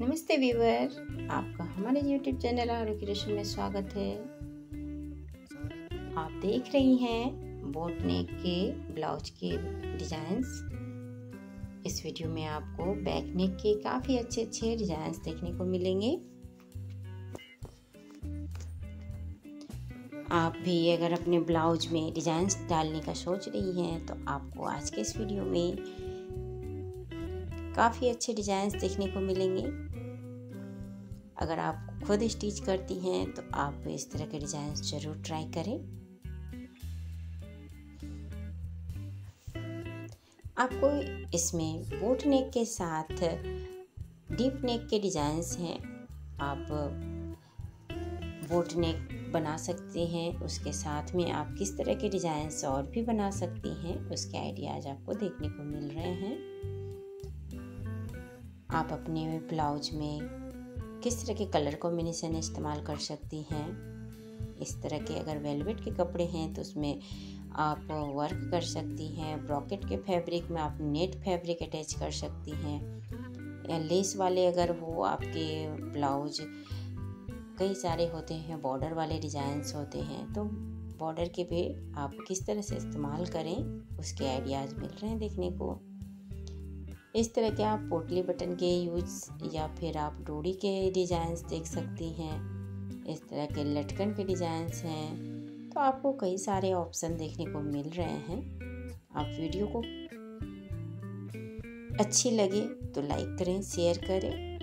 नमस्ते व्यूवर आपका हमारे यूट्यूब चैनल आर क्रिएशन में स्वागत है। आप देख रही हैं बोट नेक के ब्लाउज के डिजाइंस इस वीडियो में आपको बैक नेक के काफ़ी अच्छे अच्छे डिजाइंस देखने को मिलेंगे। आप भी अगर अपने ब्लाउज में डिजाइंस डालने का सोच रही हैं तो आपको आज के इस वीडियो में काफ़ी अच्छे डिजाइंस देखने को मिलेंगे। अगर आप खुद स्टिच करती हैं तो आप इस तरह के डिजाइंस ज़रूर ट्राई करें। आपको इसमें बोट नेक के साथ डीप नेक के डिजाइंस हैं। आप बोट नेक बना सकते हैं। उसके साथ में आप किस तरह के डिजाइंस और भी बना सकती हैं, उसके आइडियाज़ आपको देखने को मिल रहे हैं। आप अपने ब्लाउज में किस तरह के कलर कॉम्बिनेशन इस्तेमाल कर सकती हैं? इस तरह के अगर वेलवेट के कपड़े हैं तो उसमें आप वर्क कर सकती हैं, ब्रॉकेट के फैब्रिक में आप नेट फैब्रिक अटैच कर सकती हैं। या लेस वाले अगर वो आपके ब्लाउज कई सारे होते हैं बॉर्डर वाले डिज़ाइंस होते हैं तो बॉर्डर के भी आप किस तरह से इस्तेमाल करें, उसके आइडियाज़ मिल रहे हैं देखने को। इस तरह के आप पोटली बटन के यूज़ या फिर आप डोरी के डिज़ाइंस देख सकती हैं। इस तरह के लटकन के डिज़ाइंस हैं। तो आपको कई सारे ऑप्शन देखने को मिल रहे हैं। आप वीडियो को अच्छी लगे तो लाइक करें, शेयर करें